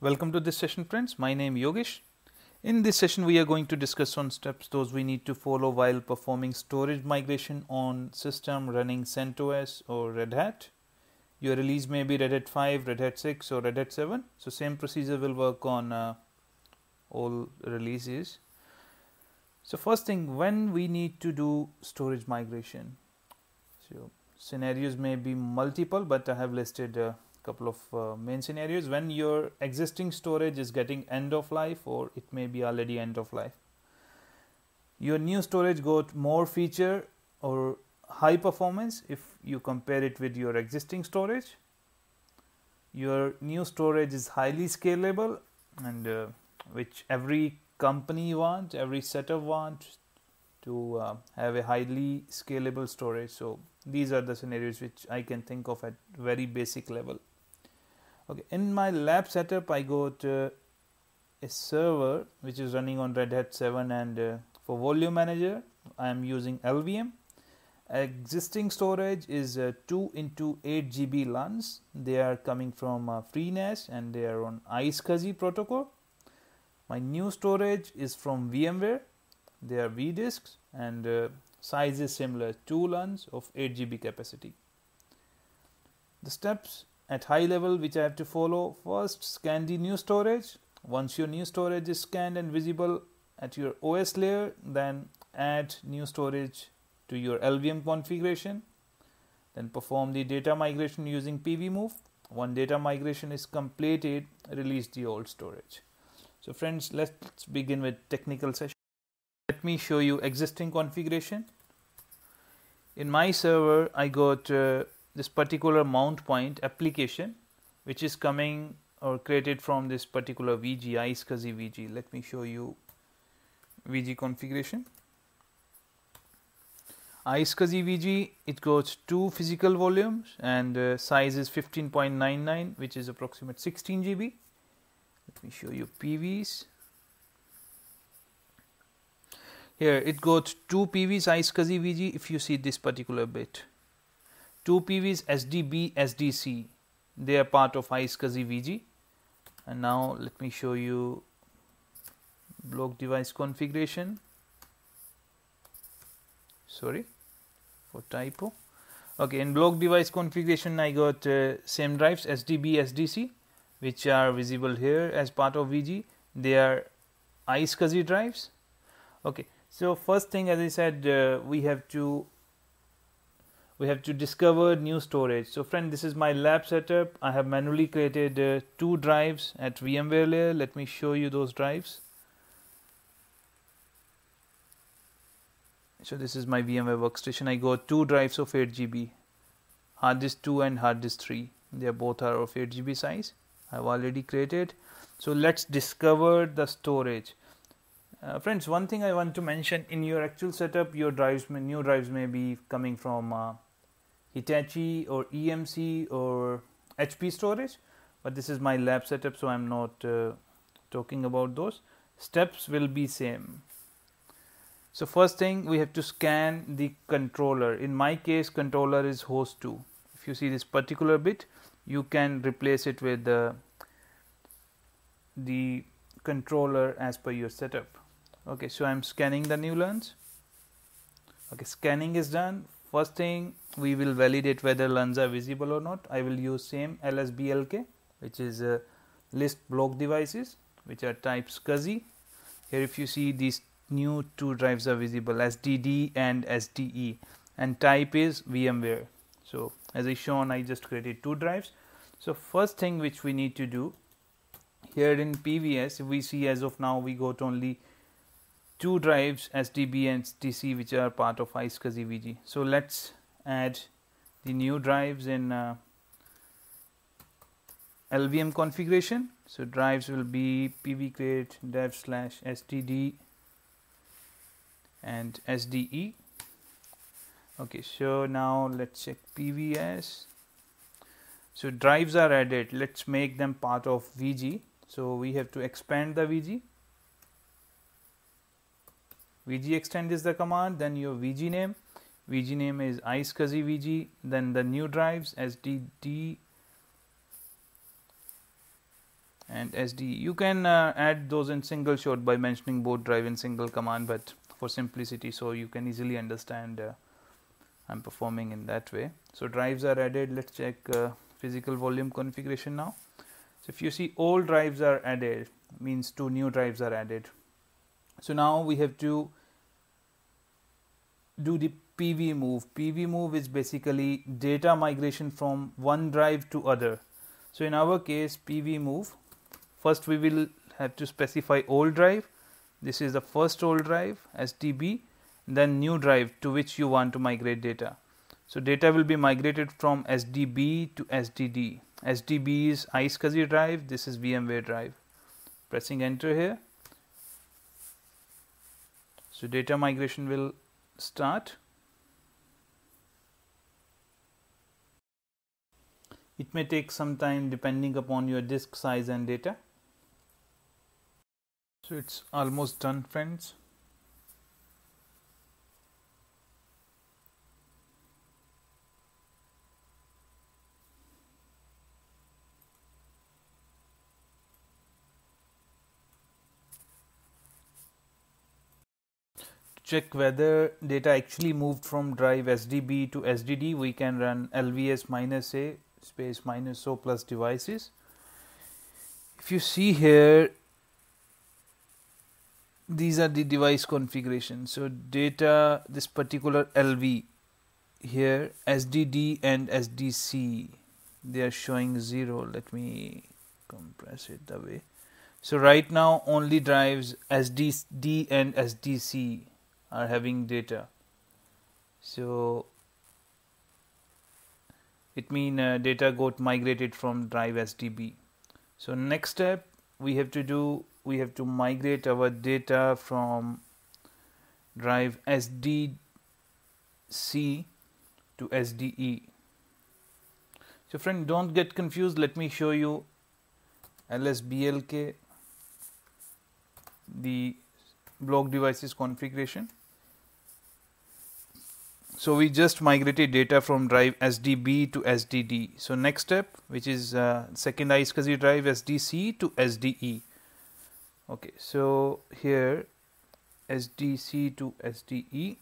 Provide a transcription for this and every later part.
Welcome to this session friends. My name Yogesh. In this session we are going to discuss on steps those we need to follow while performing storage migration on system running CentOS or Red Hat. Your release may be Red Hat 5, Red Hat 6 or Red Hat 7. So same procedure will work on uh, all releases. So first thing when we need to do storage migration. So scenarios may be multiple but I have listed uh, couple of uh, main scenarios. When your existing storage is getting end of life or it may be already end of life your new storage got more feature or high performance if you compare it with your existing storage. Your new storage is highly scalable and uh, which every company wants every setup wants to uh, have a highly scalable storage. So these are the scenarios which i can think of at very basic level okay in my lab setup I got uh, a server which is running on Red Hat 7 and uh, for volume manager I am using LVM existing storage is uh, 2 into 8 GB LUNs they are coming from uh, FreeNAS and they are on iSCSI protocol. My new storage is from VMware. They are vDisks and uh, size is similar 2 LUNs of 8 GB capacity. The steps at high level which I have to follow. First scan the new storage. Once your new storage is scanned and visible at your OS layer then add new storage to your LVM configuration. Then perform the data migration using pvmove when data migration is completed release the old storage. So friends let's begin with technical session. Let me show you existing configuration. In my server I got uh, this particular mount point application which is coming or created from this particular VG iSCSI VG. Let me show you VG configuration. iSCSI VG it goes two physical volumes and uh, size is 15.99 which is approximate 16 GB. Let me show you PVs. Here it got two PVs iSCSI VG if you see this particular bit two PVs SDB, SDC. They are part of iSCSI VG. And now let me show you block device configuration. Sorry for typo. Okay, in block device configuration, I got uh, same drives SDB, SDC, which are visible here as part of VG. They are iSCSI drives. Okay, so first thing, as I said, uh, we have to we have to discover new storage. So friend, this is my lab setup. I have manually created uh, two drives at VMware layer. Let me show you those drives. So this is my VMware workstation. I got two drives of 8 GB, hard disk 2 and hard disk 3. They are both are of 8 GB size. I've already created. So let's discover the storage. Uh, friends, one thing I want to mention in your actual setup, your drives, new drives may be coming from uh, Hitachi or EMC or HP storage but this is my lab setup so I'm not uh, talking about those. Steps will be same. So first thing we have to scan the controller. In my case controller is host 2 if you see this particular bit you can replace it with the the controller as per your setup. Okay so I'm scanning the new LUNs okay scanning is done first thing we will validate whether LUNs are visible or not. I will use same LSBLK which is a list block devices which are type SCSI. Here if you see these new two drives are visible SDD and SDE and type is VMware. So as I shown I just created two drives. So first thing which we need to do here in PVS we see as of now we got only two drives SDB and SDC which are part of iSCSI VG. So let's add the new drives in uh, LVM configuration. So drives will be pvcreate dev slash sdd and sde. Okay, so now let's check PVS. So drives are added. Let's make them part of VG. So we have to expand the VG. VG extend is the command. Then your VG name VG name is iSCSI VG, then the new drives SDD and SD. You can uh, add those in single shot by mentioning both drive in single command, but for simplicity, so you can easily understand uh, I'm performing in that way. So drives are added. Let's check uh, physical volume configuration now. So if you see all drives are added, means two new drives are added. So now we have to do the PV move. PV move is basically data migration from one drive to other. So in our case, PV move, first we will have to specify old drive. This is the first old drive, SDB, then new drive to which you want to migrate data. So data will be migrated from SDB to SDD. SDB is iSCSI drive, this is VMware drive. Pressing enter here. So data migration will start. It may take some time depending upon your disk size and data. So it's almost done friends. Check whether data actually moved from drive SDB to SDD, we can run lvs minus a space minus o plus devices. If you see here, these are the device configuration. So data, this particular LV here, SDD and SDC, they are showing zero. Let me compress it the way. So right now only drives SDD and SDC are having data. So it mean uh, data got migrated from drive SDB so next step we have to do we have to migrate our data from drive SDC to SDE so friend don't get confused. Let me show you LSBLK the block devices configuration so we just migrated data from drive SDB to SDD. So next step, which is uh, second iSCSI drive SDC to SDE. Okay, so here SDC to SDE.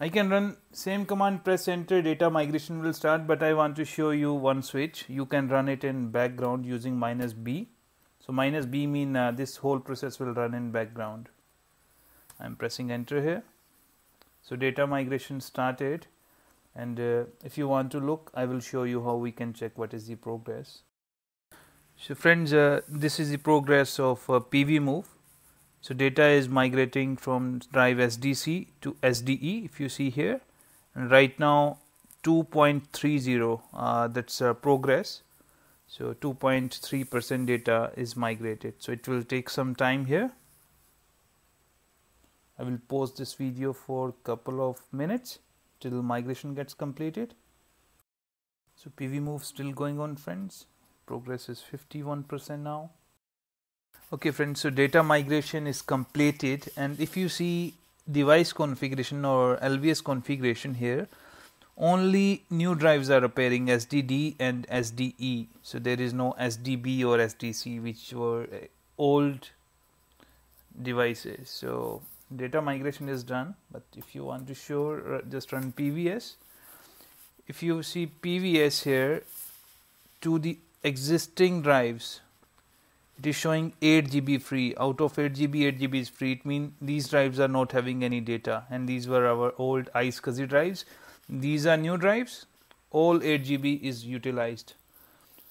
I can run same command press enter data migration will start but I want to show you one switch you can run it in background using minus B so minus B mean uh, this whole process will run in background I'm pressing enter here so data migration started and uh, if you want to look I will show you how we can check what is the progress. So friends uh, this is the progress of uh, PV move. So data is migrating from drive SDC to SDE if you see here and right now 2.30 uh, that's uh, progress. So 2.3 percent data is migrated. So it will take some time here I will pause this video for couple of minutes till migration gets completed. So PV move still going on friends. Progress is 51% now. Okay friends, so data migration is completed and if you see device configuration or LVS configuration here, only new drives are appearing SDD and SDE. So there is no SDB or SDC which were uh, old devices. So data migration is done but if you want to show uh, just run pvs if you see pvs here to the existing drives it is showing 8 GB free. Out of 8 GB 8 GB is free. It means these drives are not having any data and these were our old iSCSI drives. These are new drives. All 8 GB is utilized.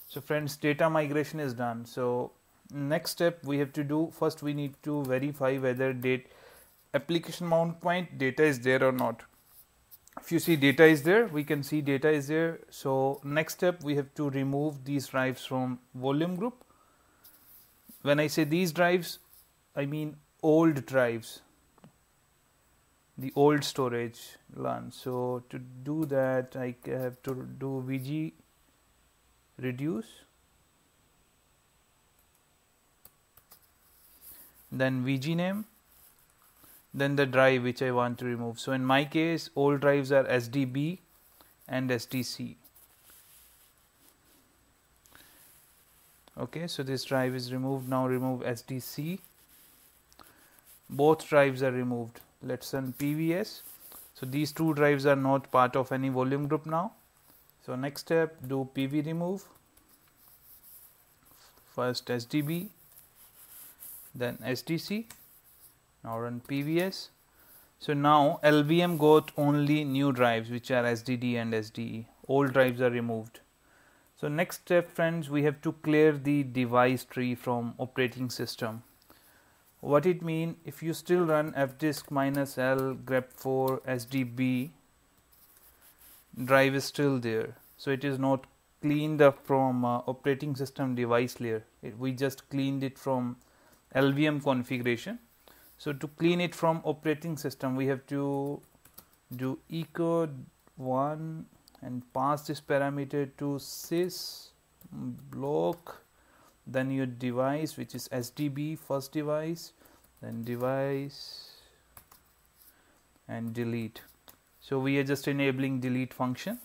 So friends data migration is done. So next step we have to do first we need to verify whether date application mount point data is there or not. If you see data is there we can see data is there. So next step we have to remove these drives from volume group. When I say these drives I mean old drives. The old storage LUN. So to do that I have to do VG reduce. Then VG name then the drive which I want to remove. So in my case, all drives are SDB and SDC. okay so this drive is removed. Now remove SDC both drives are removed. Let's run PVS so these two drives are not part of any volume group now. So next step do PV remove. First SDB then SDC now run PVS so now LVM got only new drives which are SDD and SDE old drives are removed. So next step friends we have to clear the device tree from operating system. What it mean if you still run fdisk minus l grep4 sdb drive is still there. So it is not cleaned up from uh, operating system device layer. It, we just cleaned it from lvm configuration so to clean it from operating system we have to do echo 1 and pass this parameter to sys block then your device which is SDB first device then device and delete. So we are just enabling delete function.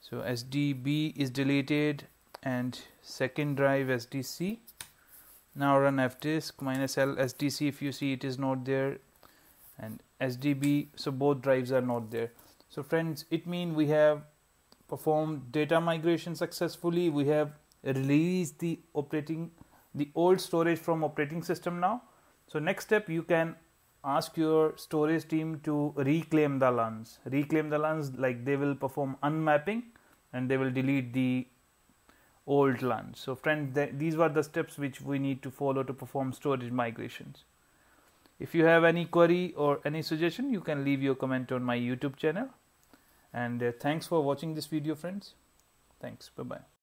So SDB is deleted and second drive SDC now run fdisk minus l SDC if you see it is not there. And SDB so both drives are not there. So friends it means we have performed data migration successfully. We have released the operating the old storage from operating system now. So next step you can ask your storage team to reclaim the LUNs reclaim the LUNs like they will perform unmapping and they will delete the old LUNs so friends th these were the steps which we need to follow to perform storage migrations. If you have any query or any suggestion you can leave your comment on my youtube channel. And uh, thanks for watching this video friends. Thanks. Bye bye